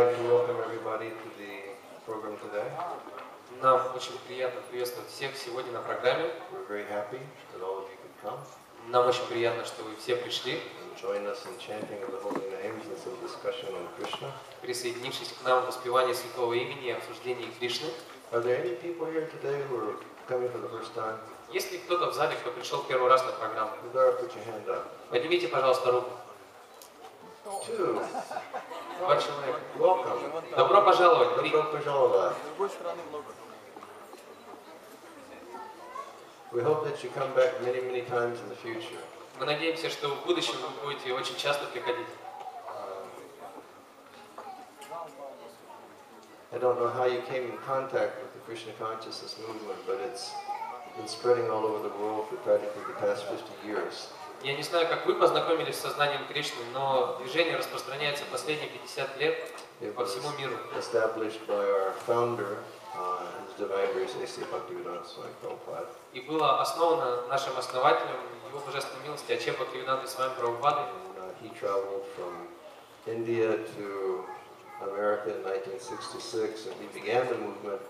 like to welcome everybody to the program today. Нам очень приятно приветствовать всех сегодня на программе. We're very happy that all of you could come Нам очень приятно, что вы все пришли, join us in chanting of the holy names and some discussion on Krishna. присоединившись к нам в воспевании святого имени и обсуждении Кришны. Are there any people here today who are coming for the first time? Есть ли кто-то в зале, кто пришел первый раз на программу? Udar, put your hand up. Поднимите, пожалуйста, руку. Two. Два человека. Welcome. Добро пожаловать, Три. Добро пожаловать. С другой стороны много. We hope that you come back many, many times in the future. Мы надеемся, что в будущем вы будете очень часто приходить. I don't know how you came in contact with the Krishna consciousness movement, but it's been spreading all over the world for practically the past 50 years. Я не знаю, как вы познакомились с сознанием Кришны, но движение распространяется последние 50 лет по всему миру. uh. И было основано нашим основателем его божественной милости Аче Бхактивиданты с вами uh, he traveled from India to America in 1966, and he began the movement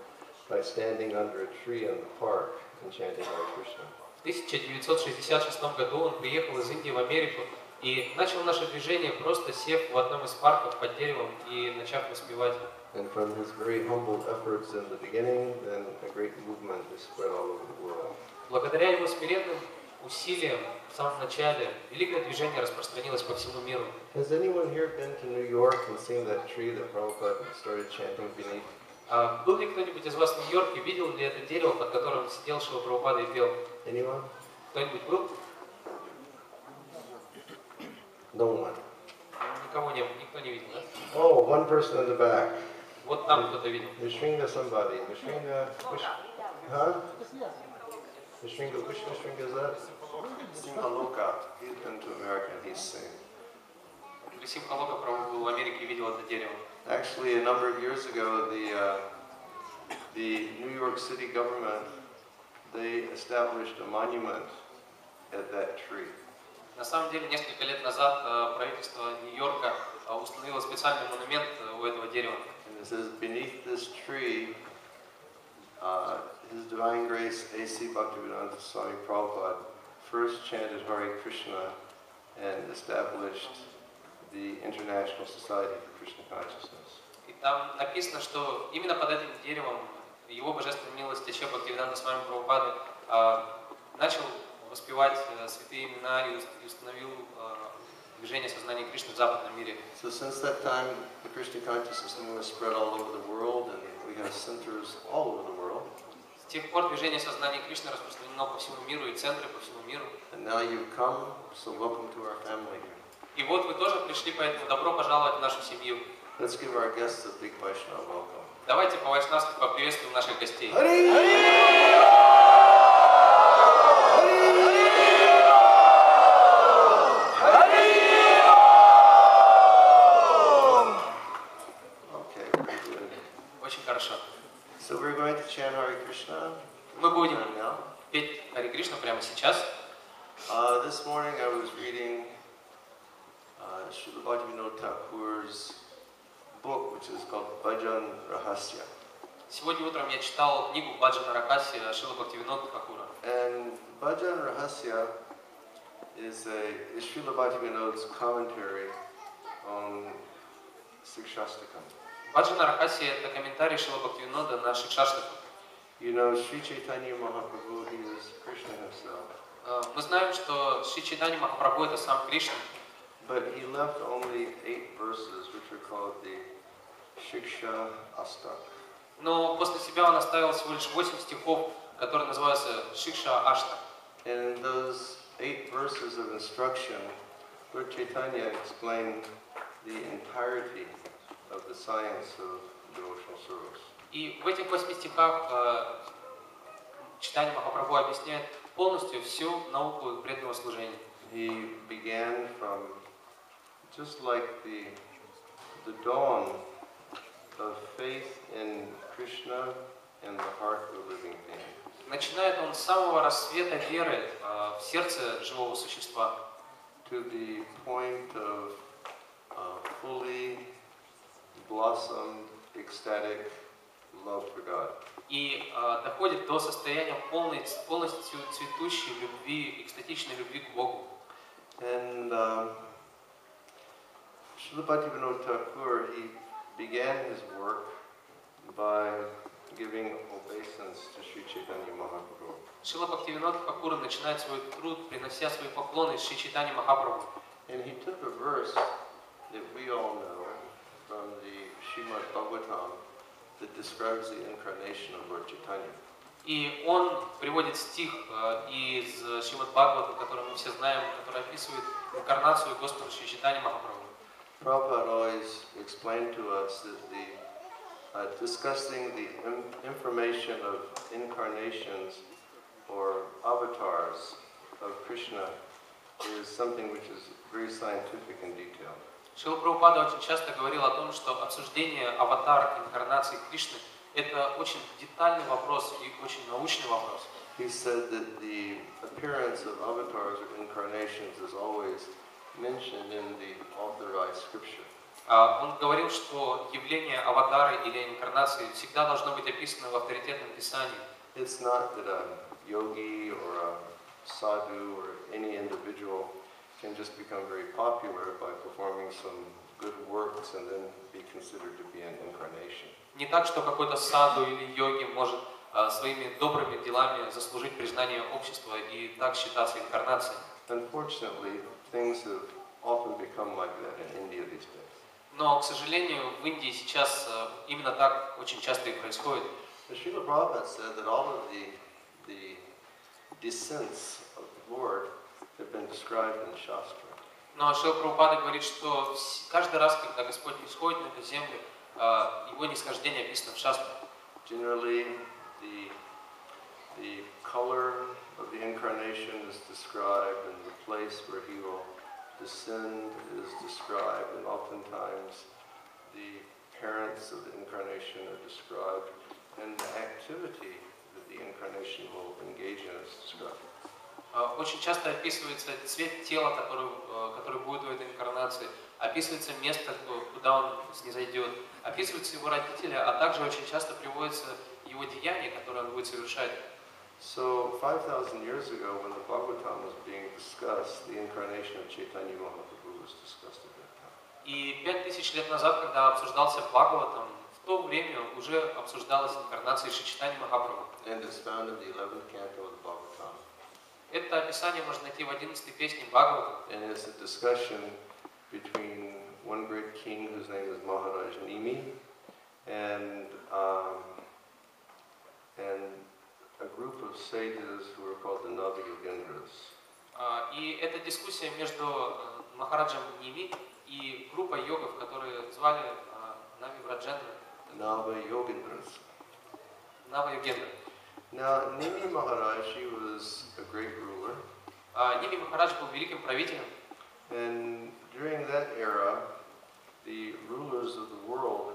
by standing under a tree in the park and chanting Hare Krishna. В 1966 году он приехал из Индии в Америку и начал наше движение, просто сев в одном из парков под деревом и начав воспевать. And from his very humble efforts in the beginning, then a great movement has spread all over the world. Благодаря его смиренным усилиям в самом начале великое движение распространилось по всему миру. Has anyone here been to New York and seen that tree that Prabhupada started chanting beneath? А был ли кто-нибудь из вас в Нью-Йорке, видел ли это дерево, под которым сидел Шива Прабхупада и пел? Anyone? Кто-нибудь был? No one. Никого не было, никто не видел, да? Oh, one person in the back. Вот там кто-то видел. Vishringa somebody. Vishringa, which, huh? Vishringa, which Vishringa is that? Simhaloka. He's been to America and he's seen. Крисим Халока Прабху был в Америке и видел это дерево. Actually, a number of years ago, the, uh, the New York City government, they established a monument at that tree. На самом деле, несколько лет назад э, правительство Нью-Йорка э, установило специальный монумент э, у этого дерева. And it says, beneath this tree, uh, His Divine Grace A.C. Bhaktivedanta Swami Prabhupada first chanted Hare Krishna and established the International Society for Krishna Consciousness. И там написано, что именно под этим деревом его божественная милость Аче Бхактивиданта с вами Прабхупады э, начал воспевать э, святые имена и ус- и установил э, движение сознания Кришны в западном мире. So since that time, the Krishna Consciousness has spread all over the world, and we have centers all over the world. С тех пор движение сознания Кришны распространено по всему миру и центры по всему миру. And now you've come, so welcome to our family here. И вот вы тоже пришли, поэтому добро пожаловать в нашу семью. Let's give our guests a big Vaishnava welcome. Давайте по-вайшнавски поприветствуем наших гостей. Очень хорошо. So we're going to chant Hare Krishna Мы будем петь Хари Кришну прямо сейчас. Uh, this morning I was reading uh, Srila Bhaktivinoda Thakur's book, which is called Bhajan Rahasya. Сегодня утром я читал книгу Баджана Ракаси Шила Бхактивинода Хакура. And Bhajan Rahasya is a is Srila Bhaktivinoda's commentary on Sikshastakam. Баджана Ракаси это комментарий Шила Бхактивинода на Шикшаштаку. You know, Sri Chaitanya Mahaprabhu, he was Krishna himself. Э, Мы знаем, что Шри Чайтани Махапрабху это сам Кришна, But he left only eight verses, which are called the Shiksha Astak. но после себя он оставил всего лишь 8 стихов, которые называются Шикша Ашта. And in those eight verses of instruction, Lord Chaitanya explained the entirety of the science of devotional service. И в этих восьми стихах э, читание Махапрабху объясняет полностью всю науку преданного служения. He began from just like the, the dawn of faith in Krishna and the heart of living being. Начинает он с самого рассвета веры э, в сердце живого существа to the point of uh, fully blossomed, ecstatic love for God. И э, доходит до состояния полной, полностью цветущей любви, экстатичной любви к Богу. And um, Srila Bhaktivinoda Thakur, he began his work by giving obeisance to Sri Chaitanya Mahaprabhu. Шила Бхактивинод Хакура начинает свой труд, принося свои поклоны Шри Чайтани Махапрабху. And he took a verse that we all know from the Srimad Bhagavatam that describes the incarnation of Lord Chaitanya. И он приводит стих э, из Шримад Бхагавата, который мы все знаем, который описывает инкарнацию Господа Шри Чайтани Махапрабху. Prabhupada always explained to us that the uh, discussing the in- information of incarnations or avatars of Krishna is something which is very scientific in detail. Шила Прабхупада очень часто говорил о том, что обсуждение аватар инкарнации Кришны – это очень детальный вопрос и очень научный вопрос. He said that the appearance of avatars or incarnations is always mentioned in the authorized scripture. А, Он говорил, что явление аватара или инкарнации всегда должно быть описано в авторитетном писании. It's not that a yogi or a sadhu or any individual can just become very popular by performing some good works and then be considered to be an incarnation. Не так, что какой-то саду или йоги может а, своими добрыми делами заслужить признание общества и так считаться инкарнацией. Unfortunately, things have often become like that in India these days. Но, к сожалению, в Индии сейчас а, именно так очень часто и происходит. The Srila Prabhupada said that all of the, the descents of the Lord have been described in Shastra. Но Шил Прабхупада говорит, что каждый раз, когда Господь не сходит на эту землю, а, его нисхождение описано в шастре. Generally, the, the color of the incarnation is described and the place where he will descend is described and oftentimes the parents of the incarnation are described and the activity that the incarnation will engage in is described. А, Очень часто описывается цвет тела, который, э, который будет в этой инкарнации, описывается место, ку- куда он снизойдет, описываются его родители, а также очень часто приводятся его деяния, которые он будет совершать. So 5,000 years ago when the Bhagavatam was being discussed, the incarnation of Chaitanya Mahaprabhu was discussed at that time. И пять тысяч лет назад, когда обсуждался Бхагаватам, в то время уже обсуждалась инкарнация Шичитани Махапрабху. And it's found in the 11th canto of the Bhagavatam. Это описание можно найти в 11 песне Бхагаватам. And it's a discussion between one great king whose name is Maharaj Nimi and, um, and a group of sages who are called the Navayogendras. А, И это дискуссия между э, Махараджем Ними и группой йогов, которые звали а, Нави Враджендра, Navayogendras. Нава Йогендра. Now, Nimi Maharaj, he was a great ruler, А, Ними Махарадж был великим правителем, and during that era, the rulers of the world,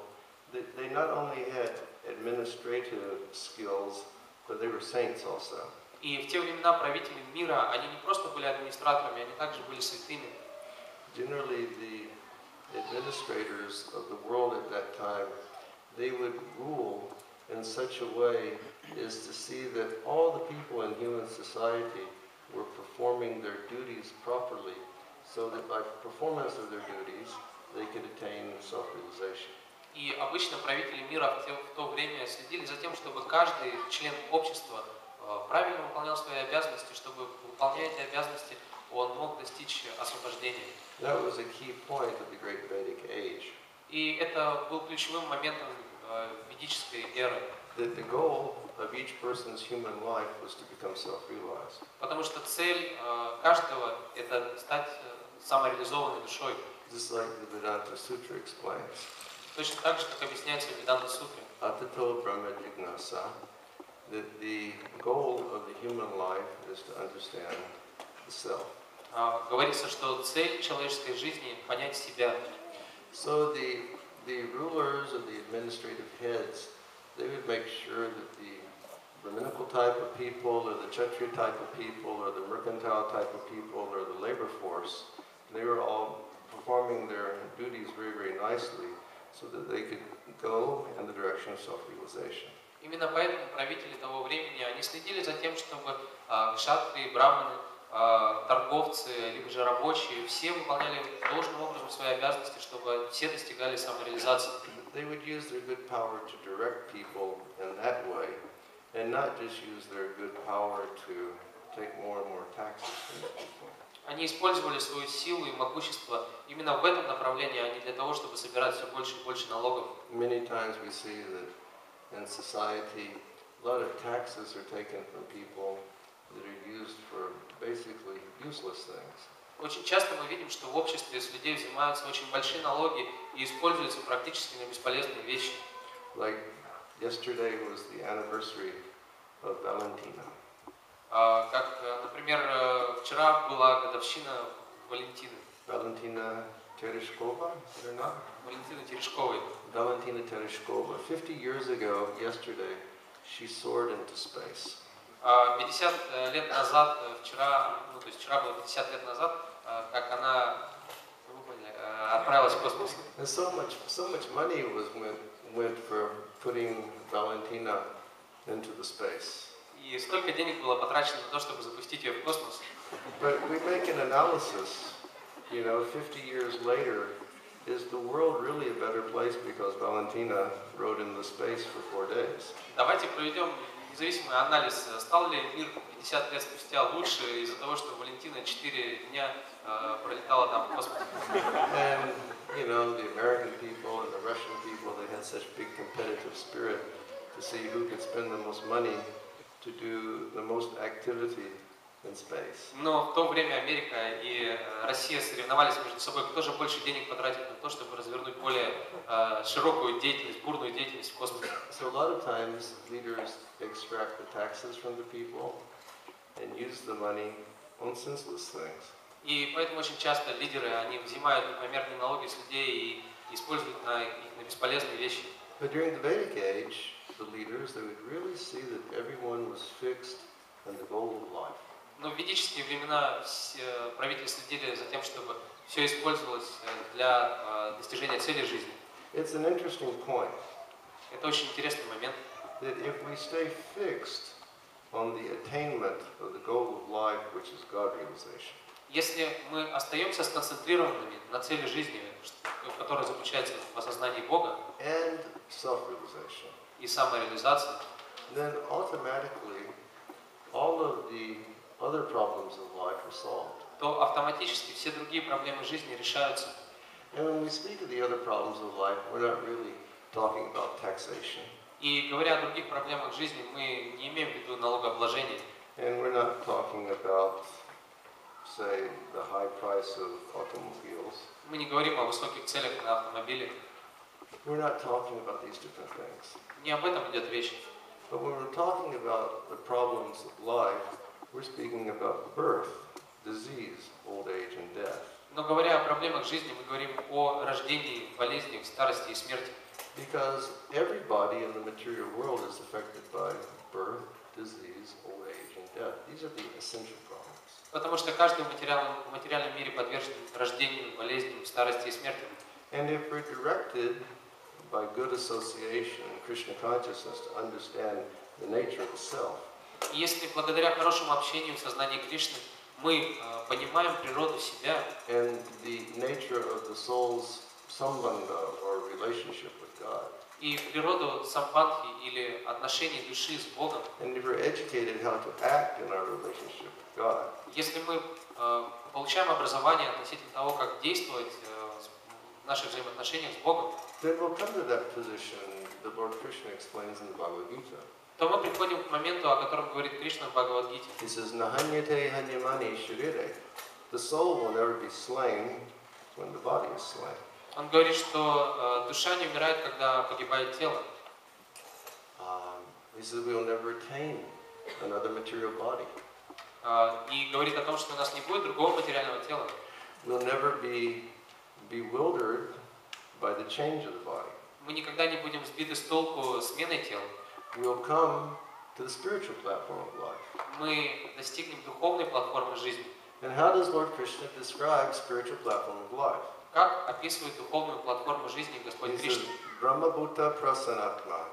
they, they not only had administrative skills, but they were saints also. и в те времена правители мира, они не просто были администраторами, они также были святыми. Generally, the administrators of the world at that time, they would rule in such a way as to see that all the people in human society were performing their duties properly, so that by performance of their duties, they could attain self-realization. И обычно правители мира в, то время следили за тем, чтобы каждый член общества э, правильно выполнял свои обязанности, чтобы, выполняя эти обязанности, он мог достичь освобождения. That was a key point of the great Vedic age, И это был ключевым моментом э, ведической эры, that the goal of each person's human life was to become self-realized. потому что цель э, каждого – это стать самореализованной душой. Just like the Vedanta Sutra explains. Точно так же, как объясняется в Веданта Сутре. Atato Brahma Jignasa, that the goal of the human life is to understand the self. А, Говорится, что цель человеческой жизни – понять себя. So the, the rulers or the administrative heads, they would make sure that the Brahminical type of people or the Kshatriya type of people or the mercantile type of people or the labor force, they were all performing their duties very, very nicely so that they could go in the direction of self-realization. Именно поэтому правители того времени, они следили за тем, чтобы а, кшатры, браманы, а, торговцы, либо же рабочие, все выполняли должным образом свои обязанности, чтобы все достигали самореализации. They would use their good power to direct people in that way, and not just use their good power to take more and more taxes from the people. Они использовали свою силу и могущество именно в этом направлении, а не для того, чтобы собирать все больше и больше налогов. Many times we see that in society, a lot of taxes are taken from people that are used for basically useless things. Очень часто мы видим, что в обществе с людей взимаются очень большие налоги и используются практически на бесполезные вещи. Like yesterday was the anniversary of Valentina. А, Как, э, например, э, вчера была годовщина Валентины, Valentina Tereshkova, is it or not? Валентины Терешковой. Valentina Tereshkova. 50 years ago, yesterday, she soared into space. А, 50 э, лет назад, э, вчера, ну то есть вчера было 50 лет назад, э, как она э, отправилась в космос. And so much, so much money was went, went for putting Valentina into the space. И столько денег было потрачено на то, чтобы запустить ее в космос. But we make an analysis, you know, 50 years later, is the world really a better place because Valentina rode in the space for four days? Давайте проведем независимый анализ, стал ли мир 50 лет спустя лучше из-за того, что Валентина 4 дня э, пролетала там в космосе. And, you know, the American people and the Russian people, they had such big competitive spirit to see who could spend the most money to do the most activity in space. Но в то время Америка и э, Россия соревновались между собой, кто же больше денег потратит на то, чтобы развернуть более э, широкую деятельность, бурную деятельность в космосе. So a lot of times leaders extract the taxes from the people and use the money on senseless things. И поэтому очень часто лидеры, они взимают непомерные налоги с людей и используют на, их на бесполезные вещи. But during the Vedic age, the leaders, they would really see that everyone was fixed on the goal of life. Но в ведические времена все правители следили за тем, чтобы все использовалось э, для э, достижения цели жизни. It's an interesting point Это очень интересный момент. that if we stay fixed on the attainment of the goal of life, which is God realization, Если мы остаемся сконцентрированными на цели жизни, которая заключается в осознании Бога and self-realization, и самореализации, then automatically all of the other problems of life are solved. то автоматически все другие проблемы жизни решаются. And when we speak of the other problems of life, we're not really talking about taxation, И говоря о других проблемах жизни, мы не имеем в виду налогообложение. and we're not talking about, say, the high price of automobiles. Мы не говорим о высоких целях на автомобиле. We're not talking about these different things. Не об этом идет речь. But when we're talking about the problems of life, we're speaking about birth, disease, old age, and death. Но говоря о проблемах жизни, мы говорим о рождении, болезнях, старости и смерти. Because everybody in the material world is affected by birth, disease, old age, and death. These are the essential problems. Потому что каждый в материальном, в материальном мире подвержен рождению, болезням, старости и смерти. And if we're directed by good association and Krishna consciousness to understand the nature of the self, если благодаря хорошему общению в сознании Кришны мы э, понимаем природу себя and the nature of the soul's sambandha or relationship with God, и природу самбандхи или отношений души с Богом, and if we're educated how to act in our relationship with God, если мы э, получаем образование относительно того, как действовать э, в наших взаимоотношениях с Богом, then we'll come to that position that Lord Krishna explains in the Bhagavad Gita. то мы приходим к моменту, о котором говорит Кришна в Бхагавадгите. He says, Nahanyate hanyamani shirire. The soul will never be slain when the body is slain. Он говорит, что э, душа не умирает, когда погибает тело. Um, he says we will never attain another material body. Э, и говорит о том, что у нас не будет другого материального тела. We'll never be bewildered by the change of the body. Мы никогда не будем сбиты с толку сменой тела. We'll come to the spiritual platform of life. Мы достигнем духовной платформы жизни. And how does Lord Krishna describe spiritual platform of life? как описывает духовную платформу жизни Господь Кришна. Brahma Bhuta Prasanatma.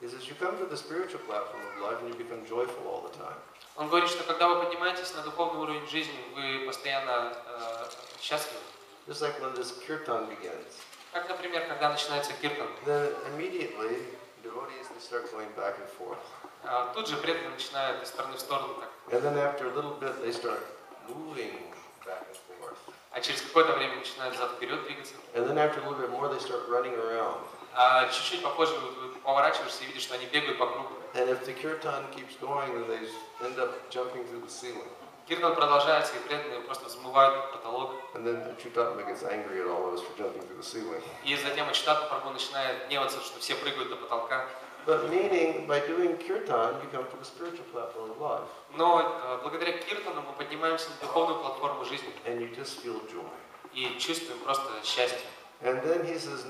He says, you come to the spiritual platform of life and you become joyful all the time. Он говорит, что когда вы поднимаетесь на духовный уровень жизни, вы постоянно э, счастливы. Just like when this kirtan begins. Как, например, когда начинается киртан. Then immediately, devotees, they start going back and forth. А Тут же преданные начинают из стороны в сторону так. And then after a little bit, they start moving back and forth. А через какое-то время начинают взад-вперед двигаться. And then after a little bit more, they start running around. А чуть-чуть попозже поворачиваешься и видишь, что они бегают по кругу. And if the kirtan keeps going, then they end up jumping through the ceiling. Киртан продолжается, и преданные просто взмывают потолок. And then Chutatma gets angry at all of us for jumping through the ceiling. И затем Ачитата Прабhu начинает гневаться, что все прыгают до потолка. But meaning, by doing kirtan, you come to the spiritual platform of life. Но э, благодаря Киртану мы поднимаемся на духовную платформу жизни And you just feel joy. и чувствуем просто счастье. And then he says.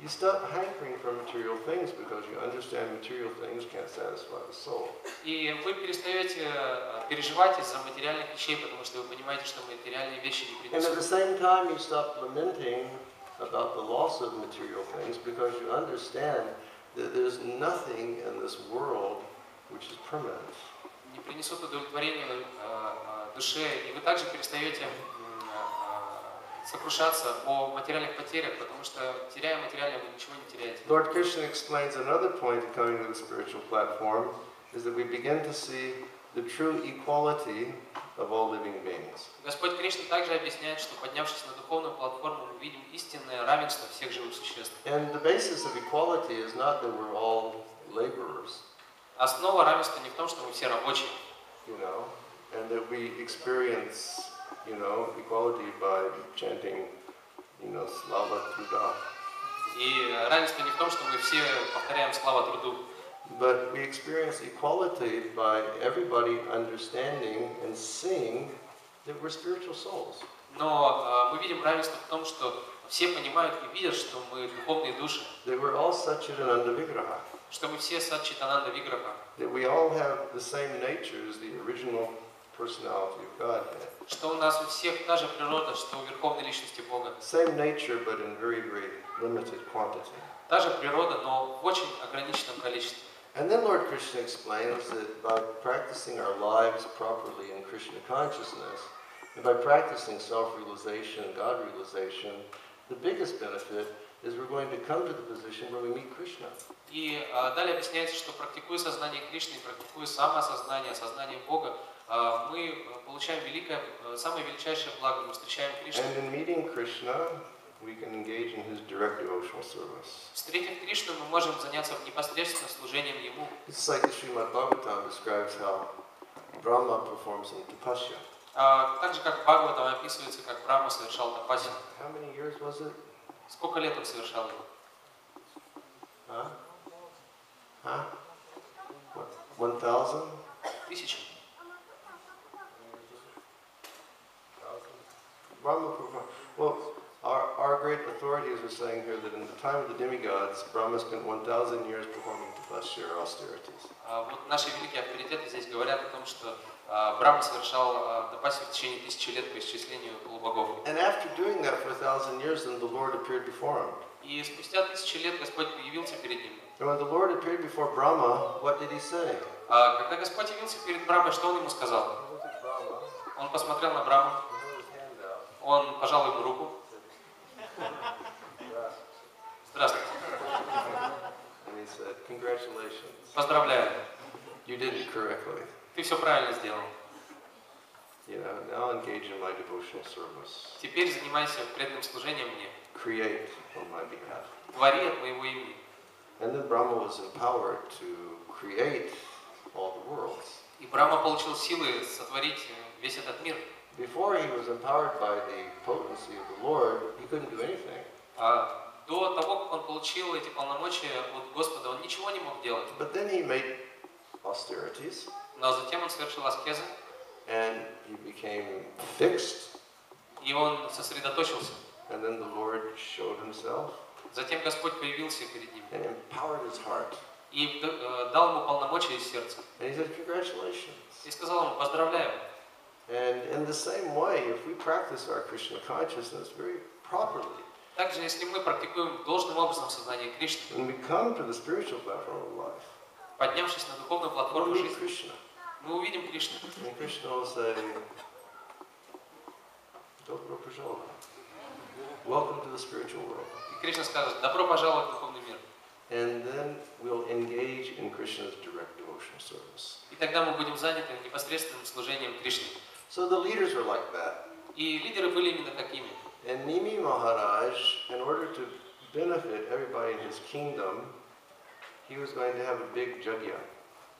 You stop hankering for material things because you understand material things can't satisfy the soul. И вы перестаете э, переживать из-за материальных вещей, потому что вы понимаете, что материальные вещи не And at the принесут. same time, you stop lamenting about the loss of material things because you understand that there's nothing in this world which is permanent. не принесут удовлетворения э, э, душе, и вы также перестаете м, э, сокрушаться о материальных потерях, потому что теряя материальное, вы ничего не теряете. Lord Krishna explains another point coming to the spiritual platform is that we begin to see the true equality of all living beings. Господь Кришна также объясняет, что поднявшись на духовную платформу, мы видим истинное равенство всех живых существ. And the basis of equality is not that we're all laborers, Основа равенства не в том, что мы все рабочие, you know, and that we experience, you know, equality by chanting, you know, Slava Truda. и равенство не в том, что мы все повторяем слава труду, But we experience equality by everybody understanding and seeing that we're spiritual souls. но э, мы видим равенство в том, что все понимают и видят, что мы духовные души, That we're all Satchitananda Vigraha. что мы все Садчитананда Виграха, That we all have the same nature as the original personality of Godhead. что у нас у всех та же природа, что у Верховной Личности Бога. Same nature, but in very, very limited quantity. Та же природа, но в очень ограниченном количестве. And then Lord Krishna explains that by practicing our lives properly in Krishna consciousness, and by practicing self-realization and God-realization, the biggest benefit is we're going to come to the position where we meet Krishna. И а, далее объясняется, что практикуя сознание Кришны, практикуя самоосознание, сознание Бога, а, мы а, получаем великое, а, самое величайшее благо, мы встречаем Кришну. And in meeting Krishna, we can engage in his direct devotional service. Встретив Кришну, мы можем заняться непосредственно служением Ему. It's like the Srimad Bhagavatam describes how Brahma performs in tapasya. А, так же, как Бхагаватам описывается, как Брахма совершал тапаси. How many years was it? Сколько лет он совершал его? What, 1,000? Тысячи. Brahma performed. Well, our, our great authorities are saying here that in the time of the demigods, Brahma spent 1,000 years performing tapasya or austerities. А, Вот наши великие авторитеты здесь говорят о том, что а, Брахма совершал а, тапаси в течение тысячи лет по исчислению полубогов. And after doing that for a thousand years, then the Lord appeared before him. И спустя тысячи лет Господь появился перед ним. And when the Lord appeared before Brahma, what did he say? А когда Господь явился перед Брамой, что он ему сказал? He looked at Brahma, Он посмотрел на Браму, he held his hand out, он пожал ему руку. Здравствуйте. Поздравляю. you did it correctly. Ты все правильно сделал. You know, now engage in my devotional service. Теперь занимайся преданным служением мне. Create on my behalf. Твори от моего имени. And then Brahma was empowered to create all the worlds. И Брама получил силы сотворить э, весь этот мир. Before he was empowered by the potency of the Lord, he couldn't do anything. А до того, как он получил эти полномочия от Господа, он ничего не мог делать. But then he made austerities Но затем он совершил аскезы, and he became fixed. и он сосредоточился. And then the Lord showed himself Затем Господь появился перед ним and empowered his heart. и э, дал ему полномочия из сердца. And he said, Congratulations. И сказал ему, поздравляю. And in the same way, if we practice our Krishna consciousness very properly, Также, если мы практикуем должным образом сознание Кришны, when we come to the spiritual platform of life, поднявшись на духовную we'll платформу meet жизни, Krishna. мы увидим Кришну. And Krishna will say, Добро пожаловать. Welcome to the spiritual world. И Кришна скажет, добро пожаловать в духовный мир. And then we'll engage in Krishna's direct devotional service. И тогда мы будем заняты непосредственным служением Кришне. So the leaders were like that. И лидеры были именно такими. And Nimi Maharaj, in order to benefit everybody in his kingdom, he was going to have a big jagya,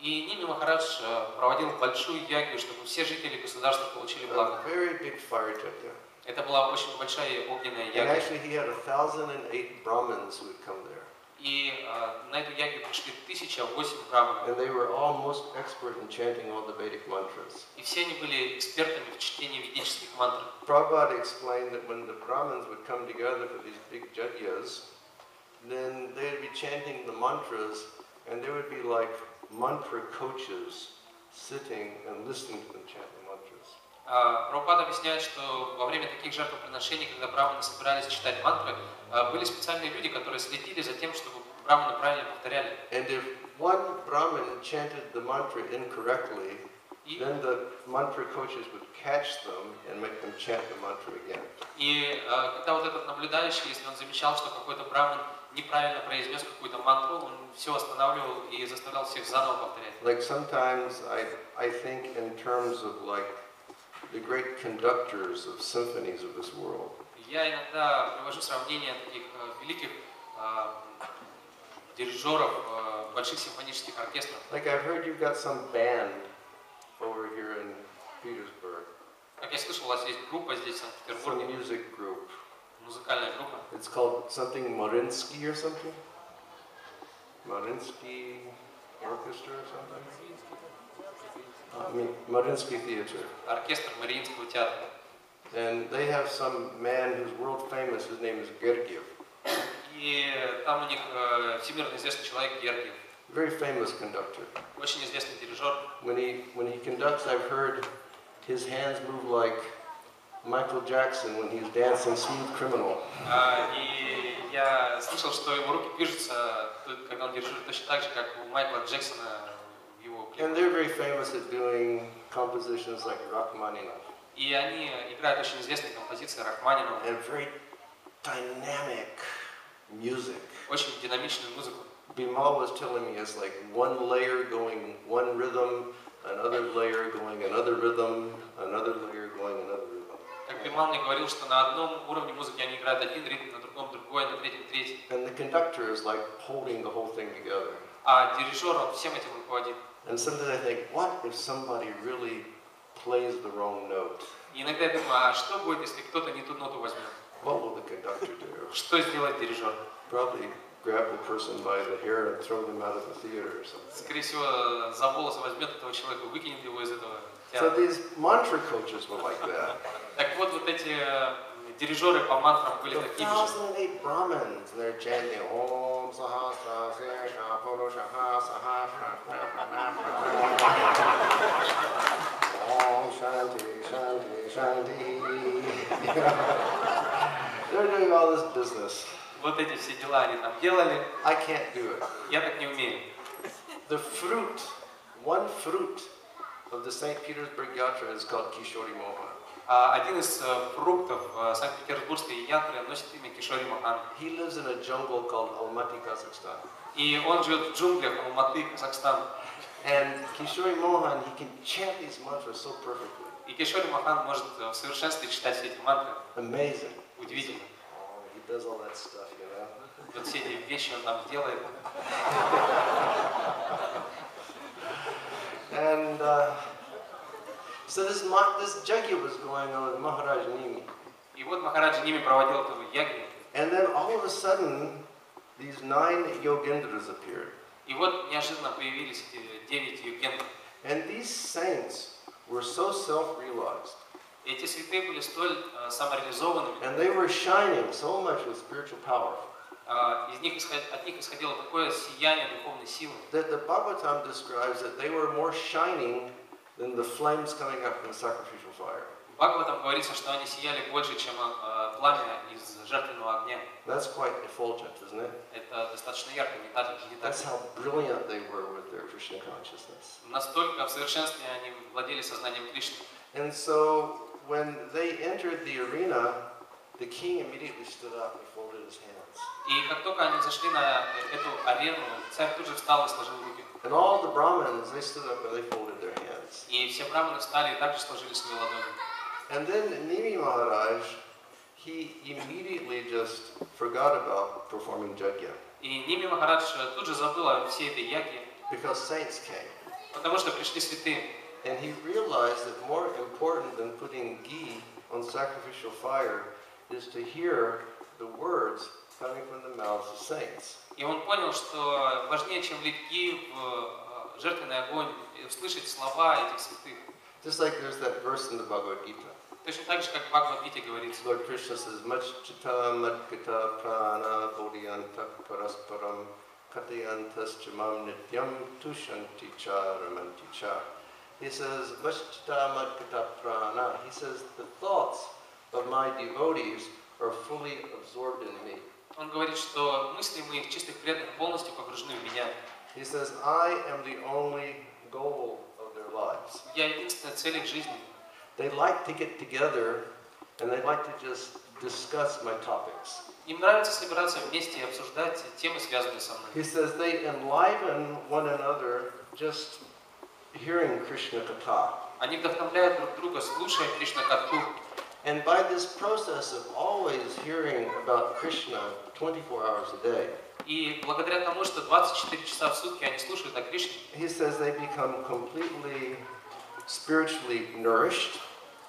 И Ними Махарадж э, проводил большую ягью, чтобы все жители государства получили благо. a very big fire jagya. Это была очень большая огненная And ягья. actually, he had a thousand and eight Brahmins who had come there. И э, на эту ягью пришли 1008 браманов. And they were all most expert in chanting all the Vedic mantras. И все они были экспертами в чтении ведических мантр. Prabhupada explained that when the Brahmins would come together for these big jagyas, then they'd be chanting the mantras, and there would be like mantra coaches sitting and listening to them chant the mantras. А, Прабхупада объясняет, что во время таких жертвоприношений, когда браманы собирались читать мантры, а, были специальные люди, которые следили за тем, чтобы браманы правильно повторяли. And if one Brahmin chanted the mantra incorrectly, И, then the mantra coaches would catch them and make them chant the mantra again. и а, когда вот этот наблюдающий, если он замечал, что какой-то браман неправильно произнес какую-то мантру, он все останавливал и заставлял всех заново повторять. Like sometimes I, I think in terms of like the great conductors of symphonies of this world. Я иногда привожу сравнение таких э, великих э, дирижеров э, больших симфонических оркестров. Like I've heard you've got some band over here in Petersburg, Как я слышал, у вас есть группа здесь, в some Санкт-Петербурге, music group. музыкальная группа. It's called something Marinsky or something? Marinsky Orchestra or something? I mean, Marinsky Theater. оркестр Мариинского театра. And they have some man who's world famous, his name is Gergiev. И там у них э, всемирно известный человек Гергиев, Very famous conductor. очень известный дирижер. When he, when he conducts, I've heard his hands move like Michael Jackson when he's dancing Smooth Criminal. А, И я слышал, что его руки движутся, тут, когда он дирижирует, точно так же, как у Майкла Джексона в его And клипах. they're very famous at doing compositions like Rachmaninoff И они играют очень известные композиции Рахманинова, очень динамичную музыку. Bimal was telling me it's like one layer going one rhythm, another layer going another rhythm, another layer going another rhythm. Как Бимал мне говорил, что на одном уровне музыки они играют один ритм, на другом другой, на третьем третий. And the conductor is like holding the whole thing together. А дирижер, он всем этим руководит. And sometimes I think, what if somebody really plays the wrong note? И иногда я думаю, а что будет, если кто-то не ту ноту возьмет? What will the conductor do? Что сделает дирижер? Probably grab the person by the hair and throw them out of the theater or something. Скорее всего, за волосы возьмет этого человека, выкинет его из этого So театра. these mantra coaches were like that. Так вот, вот эти э, дирижеры по мантрам были такими же. thousand and eight Brahmins, they're chanting Om Sahasra Sesha Purushaha Sahasra Shanti Shanti. They're doing all this business. Вот эти все дела они там делали. I can't do it. Я так не умею. The fruit, one fruit of the St. Petersburg Yatra is called Kishori Mohan. А Один из э, фруктов э, Санкт-Петербургской ятры носит имя Кишори Махан. He lives in a jungle called Almaty, Kazakhstan. И он живет в джунглях Алматы, Казахстан. And Kishori Mohan, he can chant these mantras so perfectly. И Кишори Махан может э, в совершенстве читать все эти мантры. Amazing. Удивительно. Oh, he does all that stuff, you know. Вот все эти вещи он там делает. And uh, so this this jagya was going on with Maharaj Nimi. И вот Махараджа ними проводил эту ягью. And then all of a sudden, these nine yogendras appeared. И вот неожиданно появились эти девять югентов. And these saints were so self-realized. И эти святые были столь э, самореализованными, And they were shining so much with spiritual power а, из них исход- от них исходило такое сияние духовной силы, that the Bhagavatam describes that they were more shining than the flames coming up from the sacrificial fire. В Бхагаватам говорится, что они сияли больше, чем э, пламя из жертвенного огня. That's quite effulgent, isn't it? Это достаточно ярко, не так, так. That's how brilliant they were with their Krishna consciousness. Настолько в совершенстве они владели сознанием Кришны. And so when they entered the arena, the king immediately stood up and folded his hands. И как только они зашли на эту арену, царь тут же встал и сложил руки. And all the Brahmins, they stood up and they folded their hands. И все браманы встали и также сложили свои ладони. And then Nimi Maharaj, he immediately just forgot about performing jagya И Ними Махарадж тут же забыл о всей этой яге, because saints came. потому что пришли святые. And he realized that more important than putting ghee on sacrificial fire is to hear the words coming from the mouths of saints. И он понял, что важнее, чем лить ги в э, жертвенный огонь, и услышать слова этих святых. Just like there's that verse in the Bhagavad Gita. Точно так же, как в Бхагавадгите говорится. Lord Krishna says, Machchita madkita prana bodhyanta parasparam katayantas chamam nityam tushanti cha ramanti cha. He says, Machchita madkita prana. He says, the thoughts of my devotees are fully absorbed in me. Он говорит, что мысли моих чистых преданных полностью погружены в меня. He says, I am the only goal of their lives. Я единственная цель их жизни. They like to get together and they like to just discuss my topics. Им нравится собираться вместе и обсуждать темы, связанные со мной. He says they enliven one another just hearing Krishna Katha. Они вдохновляют друг друга, слушая Кришна Катху. And by this process of always hearing about Krishna 24 hours a day, И благодаря тому, что 24 часа в сутки они слушают о Кришне, he says they become completely spiritually nourished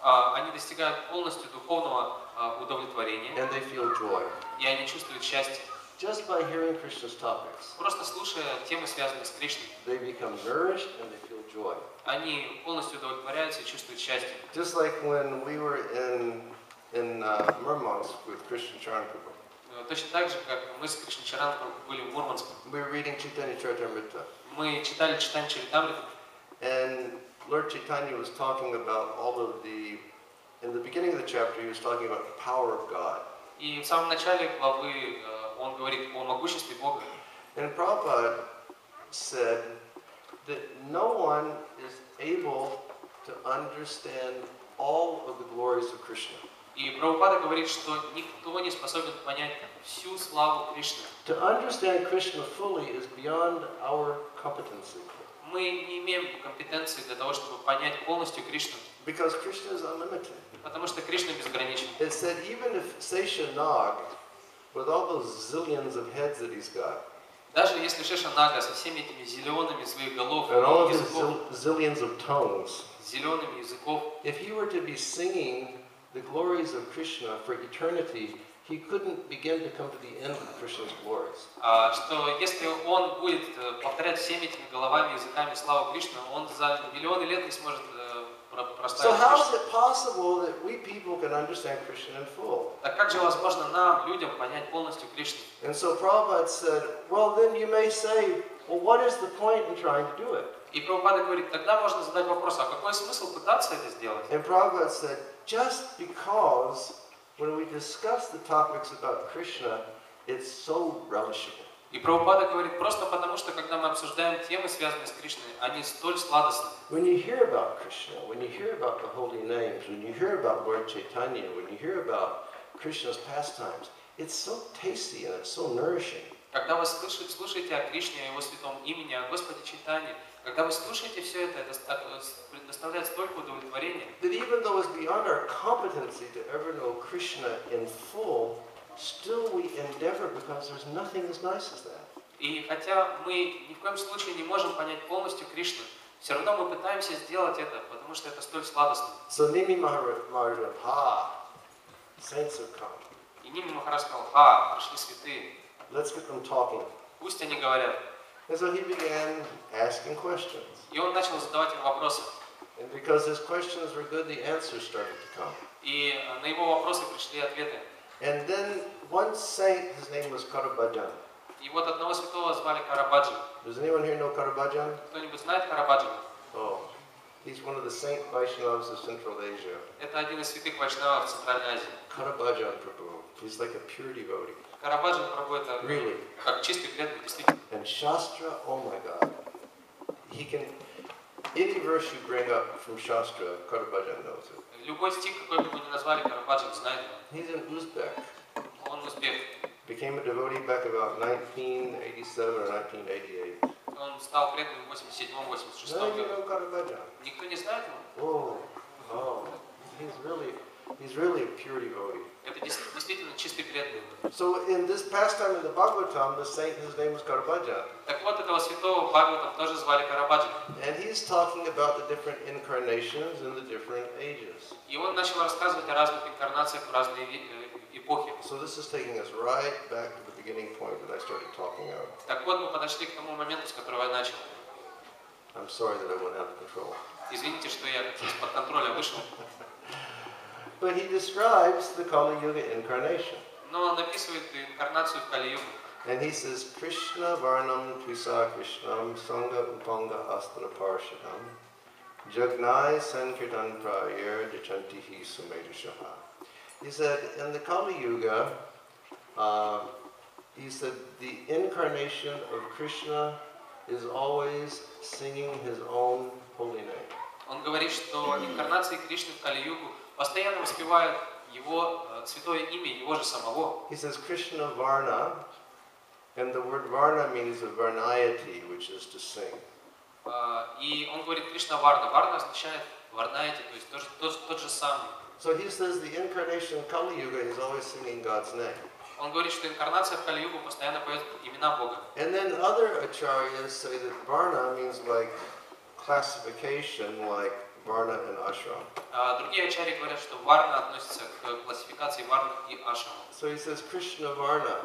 а, они достигают полностью духовного а, удовлетворения, and they feel joy. и они чувствуют счастье. Just by hearing Krishna's topics, Просто слушая темы, связанные с Кришной, they become nourished and they feel joy. они полностью удовлетворяются и чувствуют счастье. Just like when we were in, in uh, Murmansk with Christian Charanpur. Э, Точно так же, как мы с Кришной Чаранпом были в Мурманске. We were reading Chaitanya Charitamrita. Мы читали читание Чаритамрита, And Lord Chaitanya was talking about all of the, in the beginning of the chapter, he was talking about the power of God. и в самом начале главы э, он говорит о могуществе Бога. And Prabhupada said that no one is able to understand all of the glories of Krishna. И Прабхупада говорит, что никто не способен понять всю славу Кришны. To understand Krishna fully is beyond our competency Мы не имеем компетенции для того, чтобы понять полностью Кришну, because Krishna is unlimited. потому что Кришна безграничен. It said even if Seshanag, with all those zillions of heads that he's got, Даже если Шешанага со всеми этими зелеными своих голов, and all языков, zil- zillions of tongues, зелеными языков, if he were to be singing the glories of Krishna for eternity, he couldn't begin to come to the end of Krishna's glories. а, что если он будет э, повторять всеми этими головами, языками славу Кришны, он за миллионы лет не сможет э, So how is it possible that we people can understand Krishna in full? Так как же возможно нам, людям, понять полностью Кришну? And so Prabhupada said, well, then you may say, well, what is the point in trying to do it? И Прабхупада говорит, тогда можно задать вопрос, а какой смысл пытаться это сделать? And Prabhupada said, just because when we discuss the topics about Krishna, it's so relishable. И Прабхупада говорит, просто потому, что когда мы обсуждаем темы, связанные с Кришной, они столь сладостны. When you hear about Krishna, when you hear about the holy names, when you hear about Lord Chaitanya, when you hear about Krishna's pastimes, it's so tasty and it's so nourishing. Когда вы слышите, слушаете о Кришне, о Его святом имени, о Господе Читании, когда вы слушаете все это, это предоставляет столько удовлетворения, That even though it's beyond our competency to ever know Krishna in full, still we endeavor because there's nothing as nice as that. И хотя мы ни в коем случае не можем понять полностью Кришну, все равно мы пытаемся сделать это, потому что это столь сладостно. So Nimi Maharaj, ha, saints have come. И Ними Махараш сказал, а, пришли святые, Let's get them talking. пусть они говорят. And so he began asking questions. И он начал задавать им вопросы. And because his questions were good, the answers started to come. И э, на его вопросы пришли ответы. And then one saint, his name was Karabhajan. И вот одного святого звали Карабаджи. Does anyone here know Karabhajan? Кто-нибудь знает Карабаджи? Oh. He's one of the saint Vaishnavas of Central Asia. Это один из святых вайшнавов в Центральной Азии. Karabhajan Prabhu. He's like a pure devotee. Карабаджан Прабhu это Really. как чистый преданный, действительно. And Shastra, oh my God. He can, any verse you bring up from Shastra, Karabhajan knows it. Любой стих, какой бы мы ни назвали, Карабаджан знает его. He's an Uzbek. Он узбек. Became a devotee back about 1987 or 1988. Он стал преданным в 87-86 None of you году. Никто не знает его. Oh, oh. He's really, a pure devotee. Это действительно чистый преданный. So in this pastime in the Bhagavatam, the saint, his name is Karabhajan. Так вот, этого святого Бхагаватам тоже звали Карабаджан. And he's talking about the different incarnations in the different ages. И он начал рассказывать о разных инкарнациях в разные э, эпохи. So this is taking us right back to the beginning point that I started talking about. Так вот, мы подошли к тому моменту, с которого я начал. I'm sorry that I went out of control. Извините, что я из-под контроля вышел. But he describes the Kali Yuga incarnation. Но он описывает инкарнацию в Кали-югу. And he says, Krishna Varnam Tvisa Krishnam Sangha Upanga Astra Parshadam Jagnai Sankirtan Prayer Dichantihi Sumedushaha. He said, in the Kali Yuga, uh, he said, the incarnation of Krishna is always singing his own holy name. Он говорит, что инкарнации Кришны в Кали-югу постоянно воспевают его э, святое имя, его же самого. He says Krishna Varna, and the word Varna means a varnayati, which is to sing. А, И он говорит Кришна Варна. Варна означает Варнаете, то есть тот, же- тот, тот же самый. So he says the incarnation of Kali Yuga is always singing God's name. Он говорит, что инкарнация в Кали-югу постоянно поет имена Бога. And then other acharyas say that Varna means like classification, like Varna and Ashram. А другие ачари говорят, что Варна относится к классификации Варны и Ашрама. So he says Krishna Varna.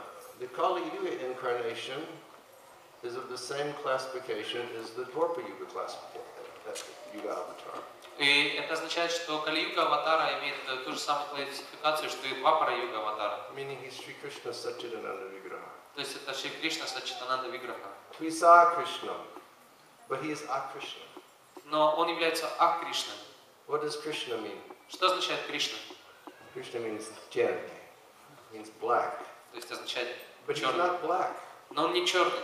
The Kali Yuga incarnation is of the same classification as the Dwarpa Yuga classification. That's the Yuga avatar. И это означает, что Кали-юга аватара имеет э, ту же самую классификацию, что и два юга аватара. Meaning he's Sri Krishna Satchidananda Vigraha. То есть это Шри Кришна Сачитананда Виграха. Tvisa Krishna. But he is Akrishna. Но он является А-Кришной. What does Krishna mean? Что означает Кришна? Krishna means Jen, means black. То есть означает But he's черный. not black. Но он не черный.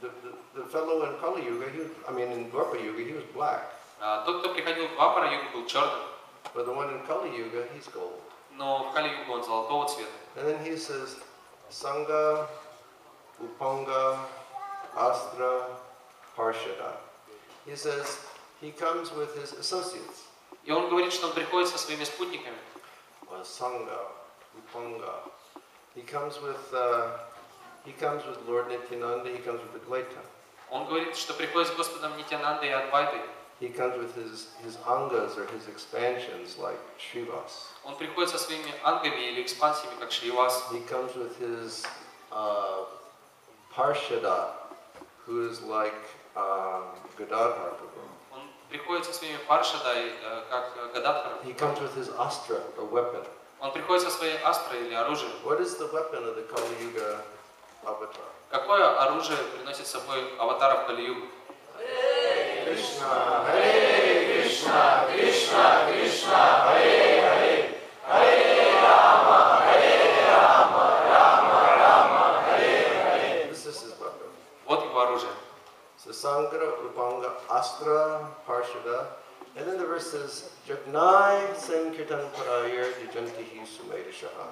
The, the, the fellow in Kali Yuga, he was, I mean in Dwarpa Yuga, he was black. А тот, кто приходил в Вапара югу, был черным. But the one in Kali Yuga, he's gold. Но в Кали-югу он золотого цвета. And then he says, Sangha, Upanga, Astra, Parshada. He says he comes with his associates. И он говорит, что он приходит со своими спутниками. Well, Sangha, Upanga. He comes with, uh, he comes with Lord Nityananda, he comes with Advaita. Он говорит, что приходит с Господом Нитянандой и Адвайтой. He comes with his, his angas or his expansions like Srivas. Он приходит со своими ангами или экспансиями, как Шривас. He comes with his uh, Parshada, who is like um, Gadadhar Prabhu. Он приходит со своими паршадой, э, как э, Гададхар. He comes with his astra, or weapon. Он приходит со своей астрой или оружием. What is the weapon of the Kali Yuga avatar? Какое оружие приносит с собой аватар в Кали-югу? Krishna, Hare Krishna, Krishna Krishna, Hare Hare, Hare Rama, Hare Rama, Rama Rama, Hare Hare. This is his weapon. Вот его оружие. So Sangra, Rupanga, Astra, Parshada. And then the verse says, Jagnai Sankirtan Parayar Dijantihi Sumedishaha.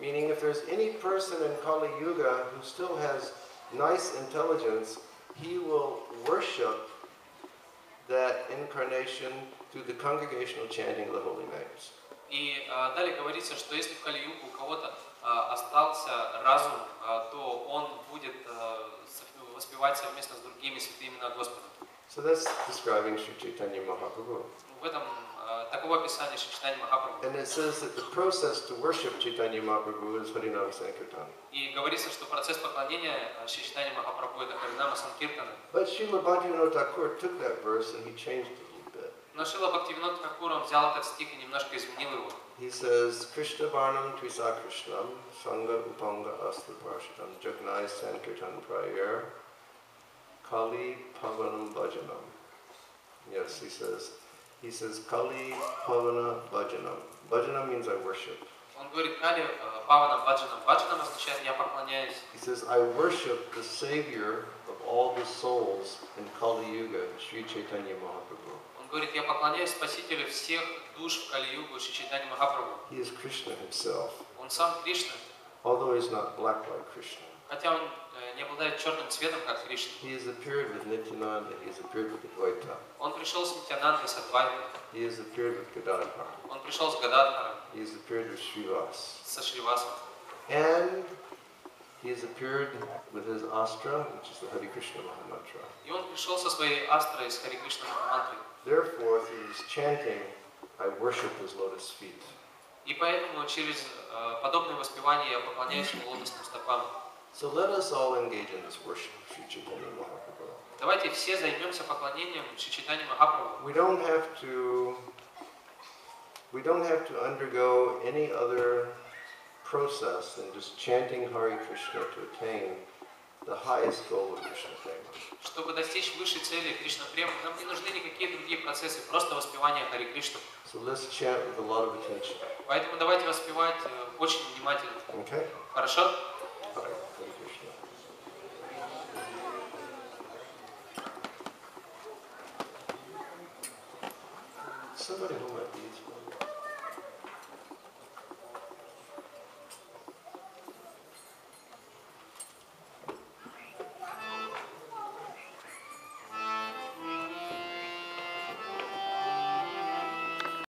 Meaning if there's any person in Kali Yuga who still has nice intelligence, he will worship that incarnation through the congregational chanting of the holy names. И э, далее говорится, что если в Кали-югу у кого-то э, остался разум, э, то он будет со- воспевать совместно с другими святые имена Господа. So that's describing Sri Chaitanya Mahaprabhu. В этом э, таково описание Шичтани Махапрабху. And it says that the process to worship Chaitanya Mahaprabhu is Harinam Sankirtan. И говорится, что процесс поклонения Шичтани Махапрабху это Харинама Санкиртана. But Srila Bhaktivinoda Thakur took that verse and he changed it a little bit. Но Шила Бхактивинод Такур, он взял этот стих и немножко изменил его. He says, Krishna Varnam Tvisa Krishnam, Sangha Upanga Astra Parshatam, Jagnai Sankirtan Prayer, Kali Pavanam Bhajanam. Yes, he says, He says, Kali Pavana Bhajanam. Bhajanam means I worship. Он говорит Кали э, Павана Баджанам. Баджанам означает «я поклоняюсь». He says, I worship the Savior of all the souls in Kali Yuga, Sri Chaitanya Mahaprabhu. Он говорит, я поклоняюсь Спасителю всех душ в Кали-югу Шичитани Махапрабху. He is Krishna himself, Он сам Кришна, although he's not black like Krishna. Хотя он э, не обладает черным цветом, как Кришна. He has appeared with Nityananda, he has appeared with Advaita, Он пришел с Нитянандой, с Адвайтой, he has appeared with Gadadhar, он пришел с Гададхаром, he has appeared with Srivas, со Шривасом. and he has appeared with his astra, which is the Hare Krishna Mahamantra. И он пришел со своей астрой, с Хари Кришна Махамантрой. Therefore, through his chanting, I worship his lotus feet. И поэтому через э, подобное воспевание я поклоняюсь ему лотосным стопам. So let us all engage in this worship of Sri Chaitanya Mahaprabhu. Давайте все займемся поклонением Шичитани Махапрабху. We don't have to we don't have to undergo any other process than just chanting Hare Krishna to attain the highest goal of Krishna prema. Чтобы достичь высшей цели Кришна Према, нам не нужны никакие другие процессы, просто воспевание Хари Кришны. So let's chant with a lot of attention. Поэтому давайте воспевать э, очень внимательно. Okay? Хорошо? somebody to